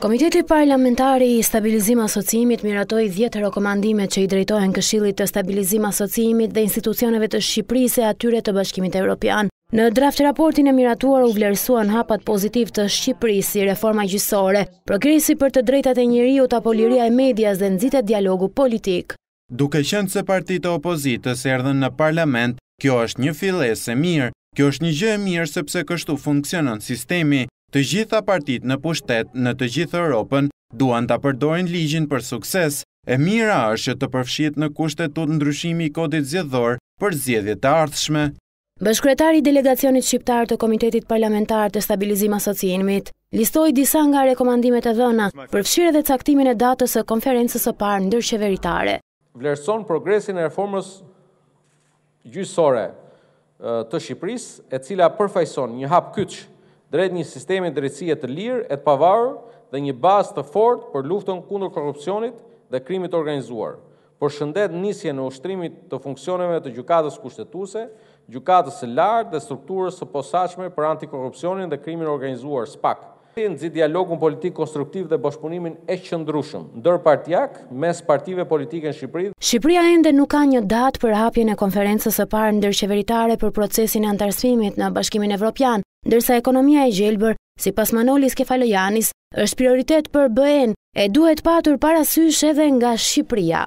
Komiteti Parlamentar i Stabilizim Asociimit miratoi 10 rekomandimet që i drejtohen Këshillit të Stabilizim Asociimit dhe institucioneve të Shqipërisë e atyre të Bashkimit Evropian. Në draft raportin e miratuar u vlerësuan hapat pozitivë të Shqipërisë si reforma gjyqësore, progresi për të drejtat e njeriut apo liria e medias dhe nxitet dialogu politik. Duke qenë se partitë e opozitës erdhën në parlament, kjo është një fillesë e mirë. Kjo është një gjë e mirë sepse kështu funksionon sistemi. Të gjitha partitë në pushtet në të gjithë Europën duan ta përdorin ligjin për sukses. E mira është që të përfshihet në Kushtetutë ndryshimi i Kodit Zgjedhor për zgjedhjet e ardhshme. Bashkëkryetari i delegacionit shqiptar të Komitetit Parlamentar të Stabilizim Asociimit listoi disa nga rekomandimet e dhëna, përfshirë edhe caktimin e datës së konferencës së parë ndërqeveritare. Vlerëson progresin e reformës gjyqësore të Shqipërisë, e cila përfaqëson një hap kyç drejt një sistemi drejtësie të lirë e të pavarur dhe një bazë të fortë për luftën kundër korrupsionit dhe krimit të organizuar, Përshëndet nisjen e ushtrimit të funksioneve të Gjykatës Kushtetuese, Gjykatës së Lartë dhe Strukturës së Posaçme për Antikorrupsionin dhe Krimin e Organizuar, SPAK. Nxit dialogun politik konstruktiv dhe bashkëpunimin e qëndrueshëm ndërpartiak mes partive politike në Shqipëri. Shqipëria ende nuk ka një datë për hapjen e Konferencës së Parë Ndërqeveritare për Procesin e Anëtarësimit në Bashkimin Evropian, ndërsa ekonomia e gjelbër, sipas Manolis Kefalojanis, është prioritet për BE-në e duhet patur parasysh edhe nga Shqipëria.